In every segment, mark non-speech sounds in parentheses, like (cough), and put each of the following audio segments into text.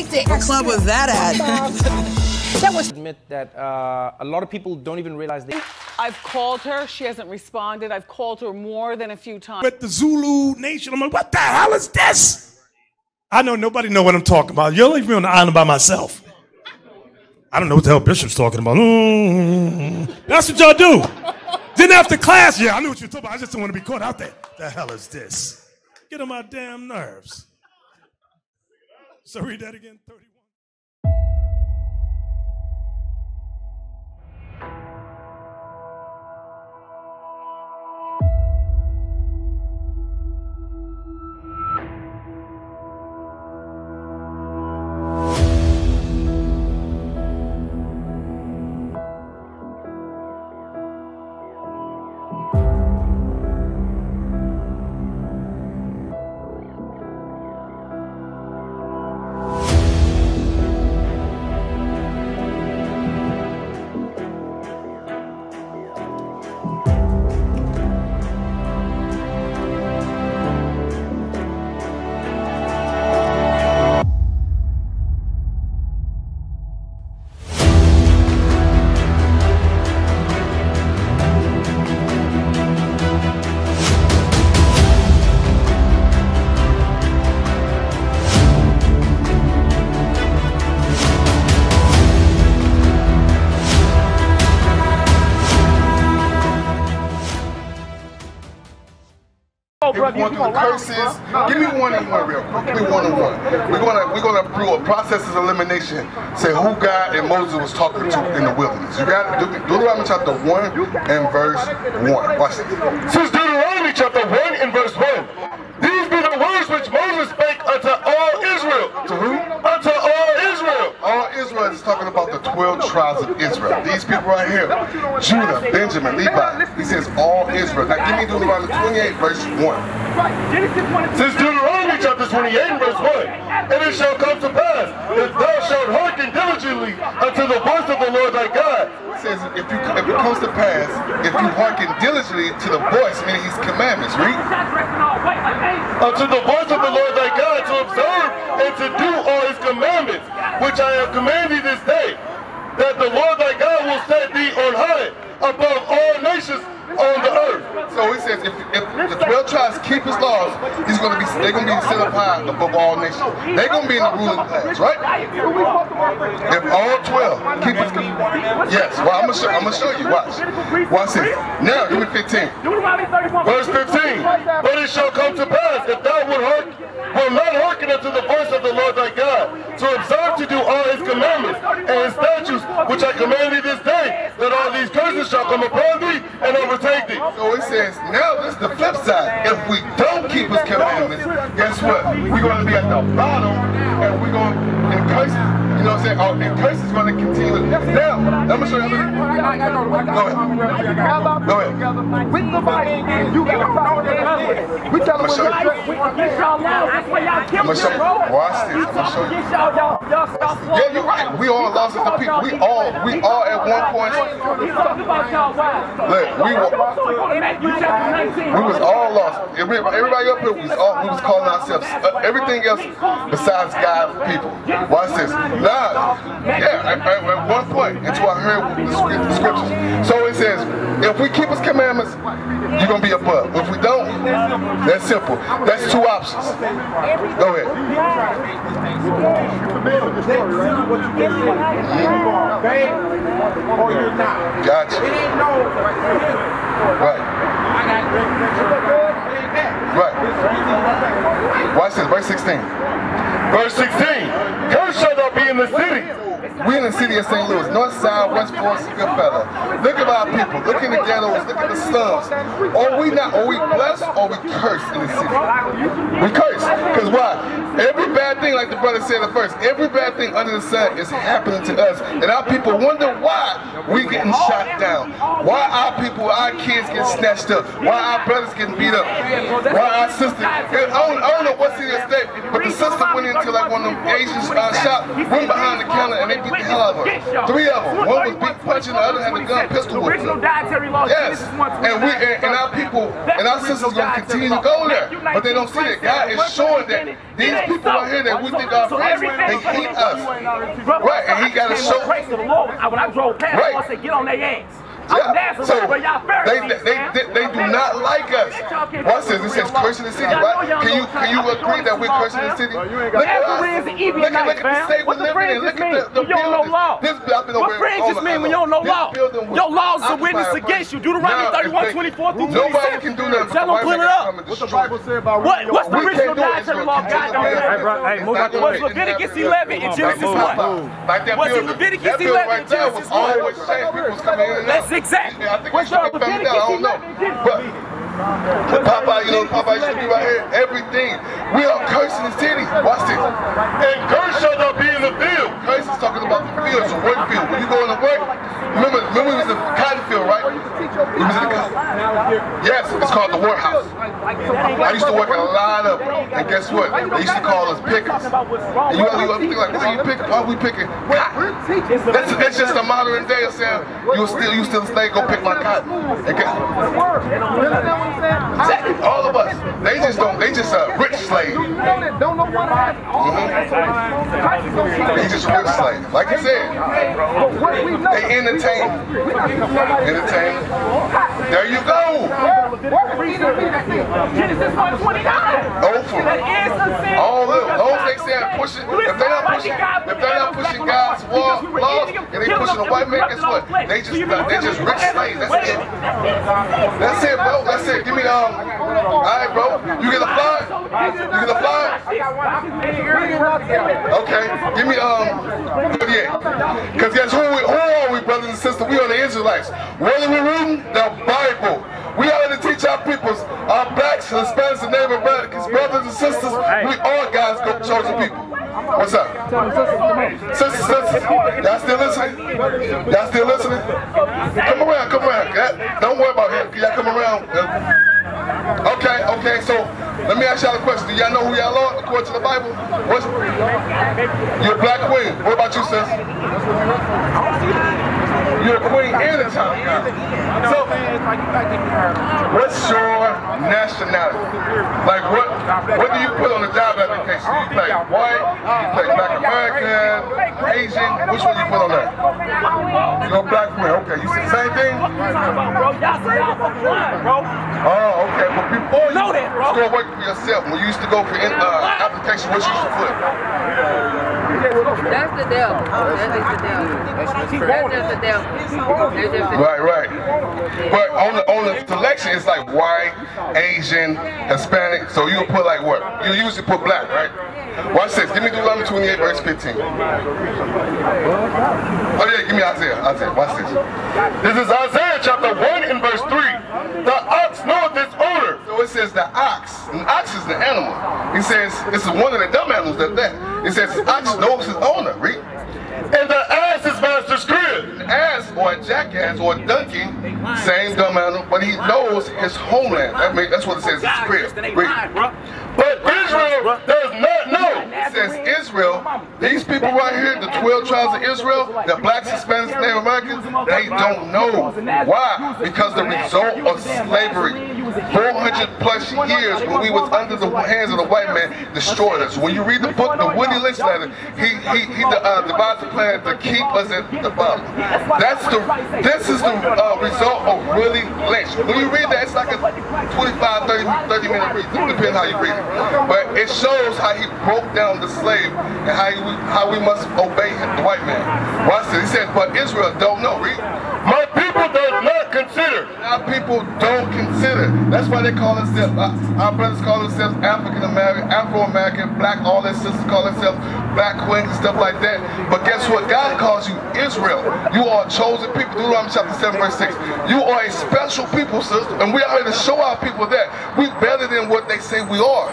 What club was that at? (laughs) that was admit that uh, a lot of people don't even realize they. I've called her. She hasn't responded. I've called her more than a few times. But the Zulu Nation, I'm like, what the hell is this? I know nobody know what I'm talking about. You'll leave me on the island by myself. I don't know what the hell Bishop's talking about. Mm-hmm. That's what y'all do. then after class, yeah, I knew what you were talking about. I just didn't want to be caught out there. The hell is this? Get on my damn nerves. So read that again. 30. Going through the curses. Give me one and one real quick. Give me one and one. We're gonna we're gonna do a process of elimination. Say who God and Moses was talking to in the wilderness. You got Deuteronomy chapter one and verse one. Watch this. Since Deuteronomy chapter one and verse one. These be the words which Moses spake unto all Israel. To who? Unto all Israel. All Israel is talking about the 12 tribes of Israel. These people right here. Judah, Benjamin, Levi. He says all Israel. Now give me Deuteronomy 28 verse 1. Since Deuteronomy chapter 28 verse 1, and it shall come to pass that thou shalt hearken diligently unto the voice of the Lord thy God. It says if you if it comes to pass, if you hearken diligently to the voice, meaning his commandments, read. Unto the voice of the Lord thy God to observe and to do all his commandments, which I have commanded this day, that the Lord thy God will set thee on high above all nations on the earth. So he says, if, if the 12 tribes keep his laws, he's going to be, they're going to be set up high above all nations. They're going to be in the ruling class, right? If all 12 keep his, yes. Well, I'm going to show, I'm going to show you. Watch. Watch this. Now, give me 15. Verse 15. But it shall come to pass if thou wilt hearken, will not hearken unto the voice of the Lord thy God, to observe to do all his commandments and his statutes, which I command thee this day, that all these curses shall come upon thee and overtake thee. So it says, now this is the flip side. If we don't keep his commandments, guess what? We're going to be at the bottom and we're going to curse. You know what I'm saying? Oh, and curse is going to continue. Now, I'm going to show you. Go ahead. Go ahead. With the Bible, you got to follow the covenant. We tell them you. get y'all now. That's why y'all to show you. Watch this. I'm going to show you. Yeah, you're right. We all lost as a people. We all, we all at one point. He's talking about y'all wives. Look, we were, Matthew chapter 19. we was all lost. Every- Everybody up here, we was all, was calling ourselves uh, everything else besides God people. Watch this. Now, yeah, at, at- one point, until I heard the, script, the scriptures. So it says, if we keep His commandments, you're gonna be above. If we don't, that's simple. That's two options. Go ahead. Gotcha. Right. Right. Watch this, verse 16. Verse 16. Cursed shall thou be in the city. We in the city of St. Louis, North Side, West Forest, Goodfellow. Look at our people. Look in the ghettos. Look at the slums. Are we not? Are we blessed or we cursed in the city? We cursed. Because why? Every bad thing, like the brother said at first, every bad thing under the sun is happening to us, and our people wonder why we getting shot down. Why our people, our kids get snatched up. Why our brothers getting beat up. Why our sisters. I don't, I don't know what's in or state, but the sister went into like one of them Asian uh, shop, went behind the counter, and they beat the hell out of her. Three of them. One was beat punching, the other had the gun pistol laws. Yes, and we and, and our people and our sisters gonna continue to go there, but they don't see it. God is showing that these people right here that we think are friends, they hate us. Right, and he got to show. Praise to the Lord. When I drove past, Right. I said, get on their ass. I'm Yeah. Nazareth, So but y'all they, Pharisees, they, man. they, they do not like us. Watch this. It says cursing the city, right? Can you can you agree that we're cursing the city? Look at us. Nazarenes and Look at, look at the fam. state What we're the living in. Look mean? at the, the You don't know law. This, I've been What over fringes hold on, mean when you don't know law? This building was Your laws is a witness against you. Deuteronomy Now, 31, if they- 24 through Nobody can do nothing. Tell them, White pull man it up. What the Bible it. say about What, what's the original can't do it. It's dietary law? God the don't have Hey, it. bro, hey, move out the Was. Leviticus 11 and Genesis 1? Like that Was it. Leviticus 11 right and Genesis 1? always saying people was coming in and out. That's exact. Yeah, I think What's we should up, Leviticus out. I don't know. 11 and Genesis But the Popeye, you know, Popeye should be right here. Everything. We are cursing the city. Watch this. And curse shall not be in the field. Curse is talking about the fields, the work field. When you go into work, remember, remember it was the cotton field, right? We was in the cotton. Yes, it's called the warehouse. I used to work a lot of them. And guess what? They used to call us pickers. And you to think like, why are you picking? Why are we picking cotton? That's, that's just a modern day of saying, you still, you still stay, go pick my cotton. Exactly. All of us. They just don't, they just a rich slave. What happened. They just rich slave. Like you said, they entertain. Entertain. There you go. Genesis 129. Over. That is a sin. All them. Those they say are pushing. If they're not pushing, if they're not pushing God's law, laws, and they pushing the white man, guess what? They just, they just rich slaves. That's it. That's it, bro. That's it. Give me the. Um, all right, bro. You get a fly? You get a fly? Okay. Give me um. Yeah. Because guess who we who are we, brothers and sisters? We are the Israelites. What are we reading? The Bible. We are to teach our peoples, our blacks, Hispanics, and Native Americans, brothers and sisters. We are God's go- chosen people. What's up? Sisters, sisters, y'all still listening? Y'all still listening? Come around, come around. Don't worry about him. Y'all come around. Okay, okay, so let me ask y'all a question. Do y'all know who y'all are according to the Bible? What's, you're a black queen. What about you, sis? You're a queen and a child. So, what's your nationality? Like, what what do you put on the job application? You play white, you play black American, Asian, which one do you put on that? You're black queen, okay. You see the same thing? Bro, y'all say y'all fucking lying, bro. Oh, okay. But before you Know that, bro. go work for yourself, when you used to go for in, uh, application, what you used to put? That's the devil. That is the devil. That's just the devil. That's just the Right, right. But on the on the selection, it's like white, Asian, Hispanic. So you put like what? You usually put black, right? Watch this. Give me Deuteronomy 28, verse 15. Oh yeah, give me Isaiah. Isaiah. Watch this. This is Isaiah chapter 1 and verse 3. The ox knoweth. So it says the ox. An ox is the animal. He says this is one of the dumb animals that that. It says the ox knows his owner. Read. And the ass is master's crib. An ass or a jackass or a donkey, same dumb animal, but he knows his homeland. That that's what it says. His crib. Read. But Israel does not know. It says Israel, these people right here, the 12 tribes of Israel, the blacks, Hispanics, Native Americans, they don't know. Why? Because the result of slavery, 400 plus years when we was under the hands of the white man, destroyed us. When you read the book, the Willie Lynch letter, he he he uh, devised a plan to keep us in the bottom. That's the this is the uh, result of Willie Lynch. When you read that, it's like a 25, 30, 30 minute read, depending how you read it. But it shows how he broke down the slave and how, he, how we must obey him, the white man. Watch this. He said, but Israel don't know. Read. My people does not consider. Our people don't consider. That's why they call themselves, uh, our brothers call themselves African American, Afro American, black, all their sisters call themselves black queens and stuff like that. But guess what? God calls you Israel. You are a chosen people. Deuteronomy chapter 7, verse 6. You are a special people, sister. And we are here to show our people that we better than what they say we are.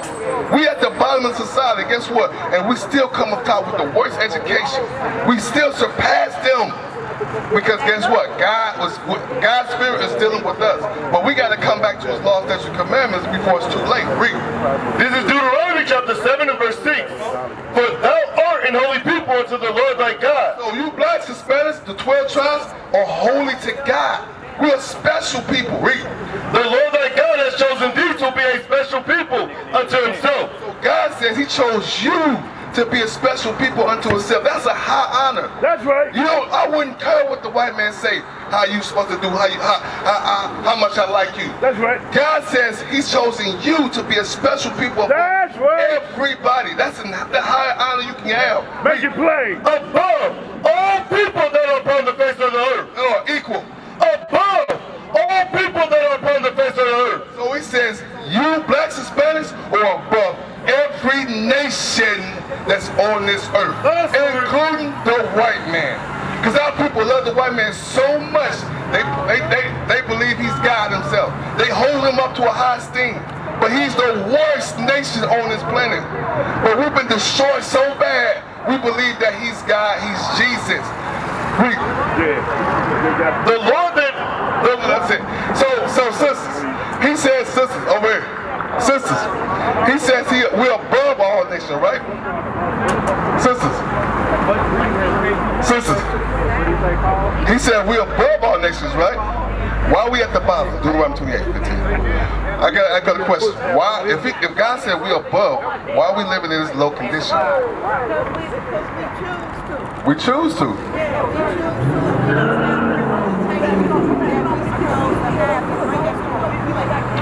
We at the bottom of society, guess what? And we still come up top with the worst education. We still surpass them. Because guess what? God was God's spirit is dealing with us. But we got to come back to his laws, statutes, and commandments before it's too late. Read. This is Deuteronomy chapter 7 and verse 6. For thou art an holy people unto the Lord thy God. So you blacks, Hispanics, the 12 tribes are holy to God. We are special people. Read. The Lord thy God has chosen thee to be a special people unto himself. So God says he He chose you to be a special people unto himself. That's a high honor. That's right. You know, I wouldn't care what the white man say. How you supposed to do? How you, how, how, how, much I like you? That's right. God says He's chosen you to be a special people. That's right. Everybody. That's the the high honor you can have. Make it plain. above all people that are upon the face of the earth. Oh, equal. Above all people that are upon the face of the earth. So He says, you blacks and Spanish are above every nation that's on this earth, That's including the white man. Because our people love the white man so much, they, they, they, they believe he's God himself. They hold him up to a high esteem. But he's the worst nation on this planet. But we've been destroyed so bad, we believe that he's God, he's Jesus. We, Yeah. The Lord that Look, That's it. So, so sisters, he says, sisters, over here, sisters, he says he, we're above all nations, right? Sisters, sisters, he said we're above all nations, right? Why are we at the bottom? Deuteronomy 28, 15. I got, I got a question. Why, if, he, if God said we're above, why are we living in this low condition? because We choose to.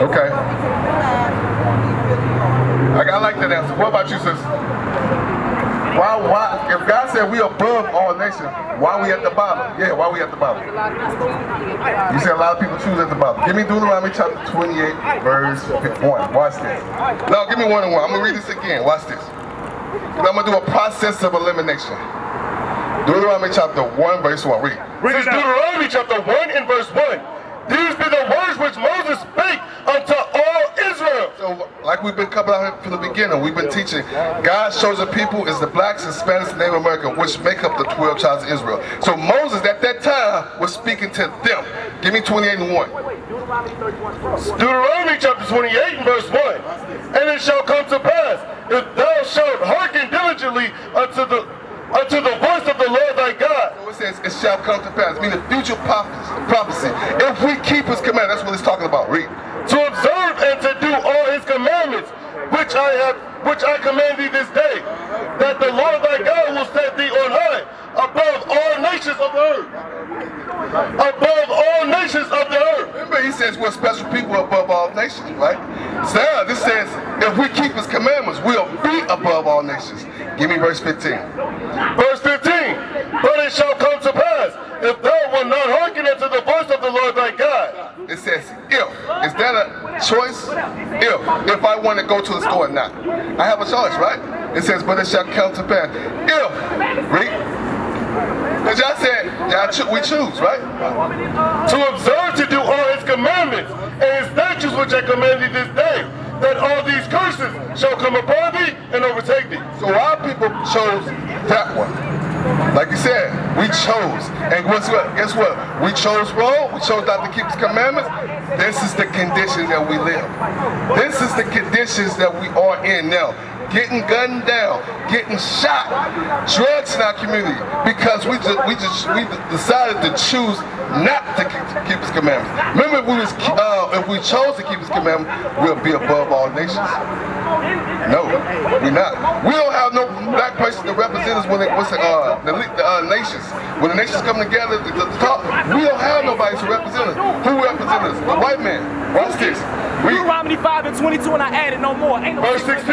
Okay. I, I like that answer. What about you, sis? Why, why, if God said we above all nations, why we at the bottom? Yeah, why we at the bottom? You said a lot of people choose at the bottom. Give me Deuteronomy chapter 28, verse 1. Watch this. No, give me one and one. I'm going to read this again. Watch this. I'm going to do a process of elimination. Deuteronomy chapter 1, verse 1. Read. Read This it out. Deuteronomy chapter 1 and verse 1. These be the words which Moses spake unto So, like we've been coming out here from the beginning, we've been teaching God's chosen people is the blacks, Hispanics, and Native American, which make up the 12 tribes of Israel. So Moses at that time was speaking to them. Give me 28 and 1. Deuteronomy chapter 28 and verse 1. And it shall come to pass, if thou shalt hearken diligently unto the unto the voice of the Lord thy God, So it says, it shall come to pass, meaning future prophecy. prophecy. If we keep his command, that's what it's talking about. Read. to observe and to do all his commandments, which I have which I command thee this day, that the Lord thy God will set thee on high above all nations of the earth. Above all nations of the earth. Remember, he says we're special people above all nations, right? So this says, if we keep his commandments, we'll be above all nations. Give me verse 15. Verse 15. But it shall come to pass, if thou wilt not hearken unto the voice of the Lord thy God. It says if. Is that a choice? If. If I want to go to the store or not. I have a choice, right? It says, but it shall come to pass. If. Read. Because y'all said, y'all cho- we choose, right? To observe to do all his commandments and his statutes which I command thee this day, that all these curses shall come upon thee and overtake thee. So our people chose that one. Like you said, we chose. And guess what? Guess what? We chose wrong. We chose not to keep his commandments. This is the conditions that we live. This is the conditions that we are in now. Getting gunned down, getting shot, drugs in our community because we just we just we decided to choose not to keep, his commandments. Remember, if we was uh, if we chose to keep his commandments, we'll be above all nations. No, we're not. We don't have no black person to represent us when it what's uh, the, uh, nations. When the nations come together to, to talk, we don't have nobody to represent us. Who represents us? The white man. Watch this. We, Deuteronomy 5 and 22 and I added no more. Ain't no Verse 16.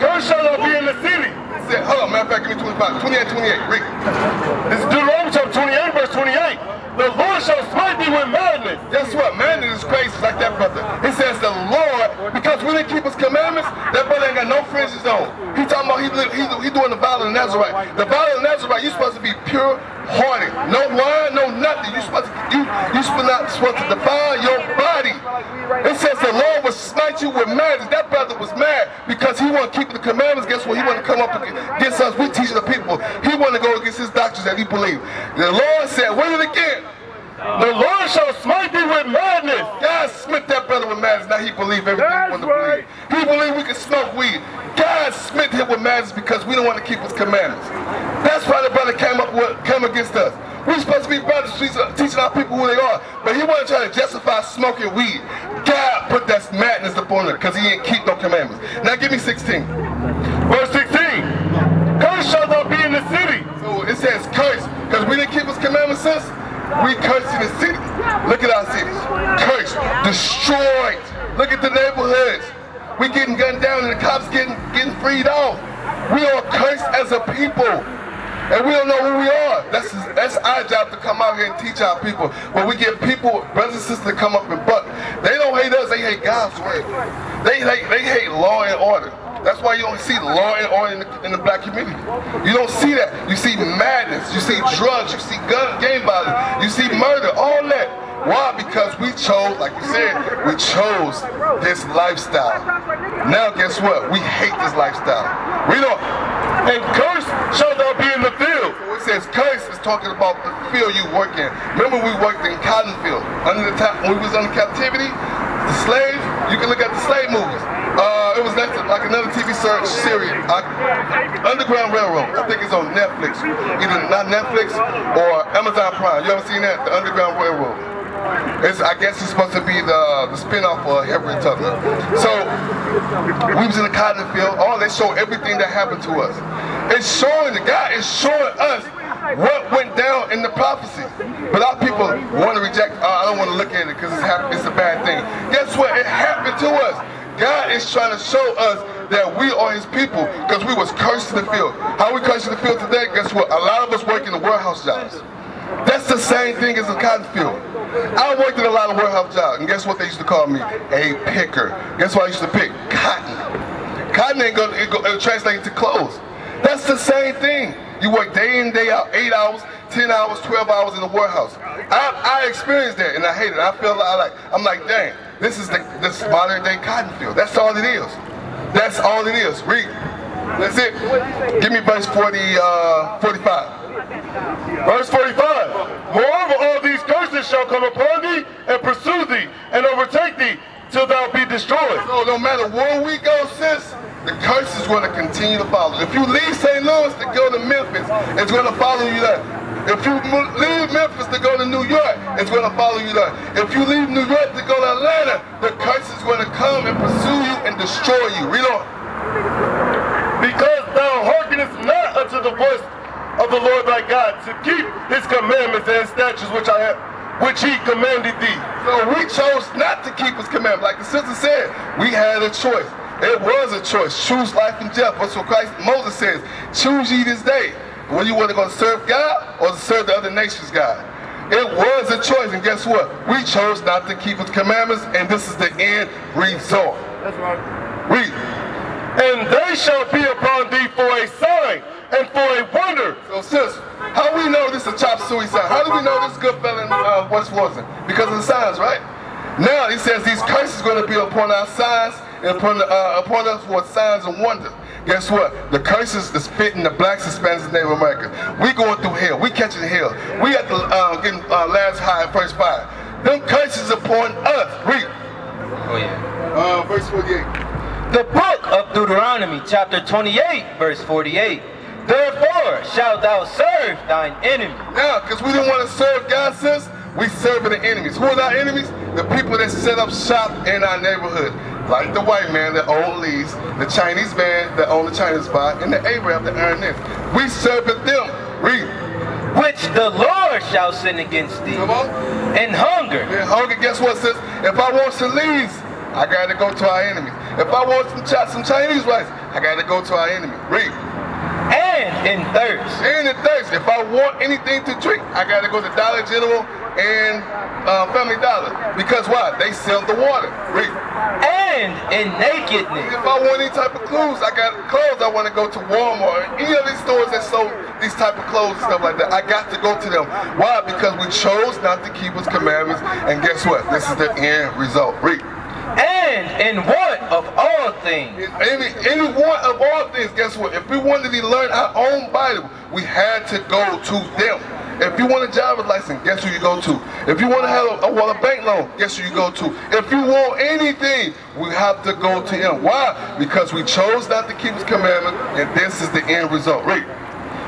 Cursed shall be in the city. said, hold on, matter of fact, give me 25, 28, 28. Read. This is Deuteronomy chapter 28, verse 28. The Lord shall smite thee with madness. Guess what? Madness is crazy like that brother. He says the Lord, because we didn't keep his commandments, that brother ain't got no friends fringes on. He talking about he, he, he doing the vow of Nazarite. The vow of Nazarite, you supposed to be pure hearted. No wine, no nothing. You supposed to, you, you not supposed to defile your body. It says the Lord will smite you with madness. That brother was mad because he want to keep the commandments. Guess what? He want to come up against us. We teaching the people. He want to go against his that he believe. The Lord said, wait it again. The Lord shall smite thee with madness. God smit that brother with madness. Now he believe everything That's he want to right. believe. He believe we can smoke weed. God smit him with madness because we don't want to keep his commandments. That's why the brother came up with, came against us. We're supposed to be brothers teaching, our people who they are, but he want to try to justify smoking weed. God put that madness upon him because he didn't keep no commandments. Now give me 16. Verse 16. Cursed shall thou be in the city. So it says curse, because we didn't keep his commandments, sis. We cursed in the city. Look at our cities. Cursed, destroyed. Look at the neighborhoods. We getting gunned down and the cops getting getting freed off. We are cursed as a people. And we don't know who we are. That's that's our job to come out here and teach our people. When we get people, brothers and sisters, to come up and buck, they don't hate us, they hate God's way. They, they, they hate law and order. That's why you don't see law and order in the, in the black community. You don't see that. You see madness, you see drugs, you see gun, game violence, you see murder, all that. Why? Because we chose, like you said, we chose this lifestyle. Now guess what? We hate this lifestyle. We don't. And cursed shall thou be in the field. It says curse is talking about the field you work in. Remember we worked in cotton field. Under the time when we was under captivity, the slave, you can look at the slave movies. Uh, like, another TV series, uh, Underground Railroad. I think it's on Netflix. Either not Netflix or Amazon Prime. You ever seen that? The Underground Railroad. It's, I guess it's supposed to be the, the spin-off of Harriet Tubman. So, we was in the cotton field. Oh, they show everything that happened to us. It's showing, the guy is showing us what went down in the prophecy. But our people want to reject, uh, I don't want to look at it because it's, it's a bad thing. Guess what? It happened to us. God is trying to show us that we are his people because we was cursed in the field. How we cursed in the field today? Guess what? A lot of us work in the warehouse jobs. That's the same thing as a cotton field. I worked in a lot of warehouse jobs, and guess what they used to call me? A picker. Guess what I used to pick? Cotton. Cotton ain't gonna, it go, it'll translate to clothes. That's the same thing. You work day in, day out, eight hours, 10 hours, 12 hours in the warehouse. I, I experienced that and I hate it. I feel like, I'm like, dang, this is the this modern day cotton field. That's all it is. That's all it is. Read. That's it. Give me verse 40, uh, 45. Verse 45. Moreover, all these curses shall come upon thee and pursue thee and overtake thee till thou be destroyed. So no matter where we go, sis, the curse is going to continue to follow. If you leave St. Louis to go to Memphis, it's going to follow you there. If you leave Memphis to go to New York, it's going to follow you there. If you leave New York to go to The curse is going to come and pursue you and destroy you. Read on. Because thou hearkenest not unto the voice of the Lord thy God to keep his commandments and statutes which I have which he commanded thee. So we chose not to keep his commandments. Like the sister said, we had a choice. It was a choice. Choose life and death. That's what Christ Moses says. Choose ye this day. Whether you want to go serve God or serve the other nations God. It was a choice, and guess what? We chose not to keep his commandments, and this is the end result. That's right. Read. And they shall be upon thee for a sign and for a wonder. So sis, how we know this is a chop suey sign? How do we know this is Goodfellow in uh, West Florissant? Because of the signs, right? Now he says these curses are going to be upon our signs and upon, uh, upon us for signs and wonders. Guess what? The curses that's fitting the blacks, Hispanics, and Native Americans. We going through hell. We catching hell. We at the uh, getting uh, last high and first fire. Them curses upon us. Read. Oh yeah. Uh, verse 48. The book of Deuteronomy, chapter 28, verse 48. Therefore shalt thou serve thine enemy. Now, because we didn't want to serve God, sis, we serving the enemies. Who are our enemies? The people that set up shop in our neighborhood. Like the white man that own lease, the Chinese man that own the Chinese spot, and the Arab that earn this. We serving them. Read. Which the Lord shall sin against thee. Come on. And hunger. And hunger, guess what, sis? If I want some leaves, I gotta go to our enemies. If I want some, some Chinese rice, I gotta go to our enemy. Read. And in thirst. And in thirst. If I want anything to drink, I gotta go to Dollar General and uh, Family Dollar. Because why? They sell the water. Read. And in nakedness. If I want any type of clothes, I got clothes. I want to go to Walmart. Any of these stores that sell these type of clothes and stuff like that, I got to go to them. Why? Because we chose not to keep His commandments. And guess what? This is the end result. Read. And in want of all things. Any, any want of all things, guess what? If we wanted to learn our own Bible, we had to go to them. If you want a driver's license, guess who you go to? If you want to have a, well, a bank loan, guess who you go to? If you want anything, we have to go to him. Why? Because we chose not to keep his commandment, and this is the end result. Read.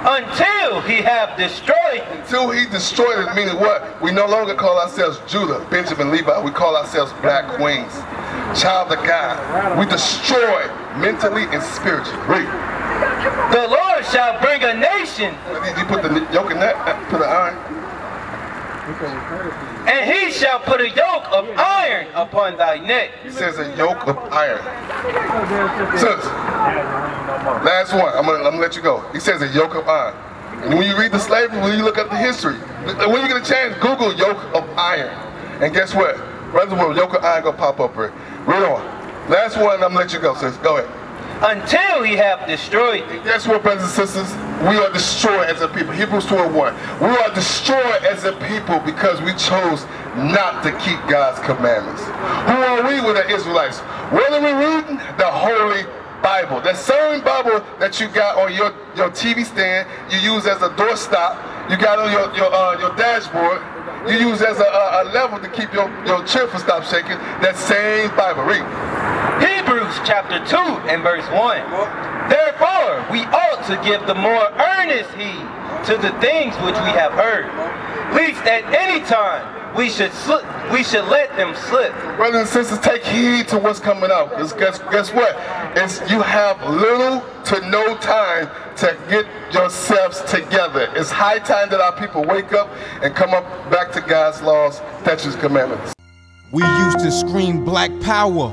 Until he have destroyed Until he destroyed it, meaning what? We no longer call ourselves Judah, Benjamin, Levi. We call ourselves Black Queens, child of God. We destroy mentally and spiritually. Read. The Lord shall bring a nation. Did you put the yoke in that? Uh, put the iron? And he shall put a yoke of iron upon thy neck. He says a yoke of iron. Sis, last one. I'm gonna, let you go. He says a yoke of iron. And when you read the slavery, when you look at the history, when you get a chance, Google yoke of iron. And guess what? Reservoir yoke of iron gonna pop up here. Read on. Last one, I'm gonna let you go, sis. Go ahead. Until he have destroyed thee. Guess what, brothers and sisters? We are destroyed as a people. Hebrews 12 1. We are destroyed as a people because we chose not to keep God's commandments. Who are we? We're the Israelites. What are we reading? The Holy Bible. The same Bible that you got on your, your TV stand, you use as a doorstop, you got on your, your, uh, your dashboard, you use as a, a, a level to keep your, your chair from stop shaking. That same Bible. Read. Hebrews chapter 2 and verse 1. Therefore, we ought to give the more earnest heed to the things which we have heard, lest at any time we should slip, we should let them slip. Brothers and sisters, take heed to what's coming out. Because guess, guess what? It's, you have little to no time to get yourselves together. It's high time that our people wake up and come up back to God's laws, statutes, commandments. We used to scream black power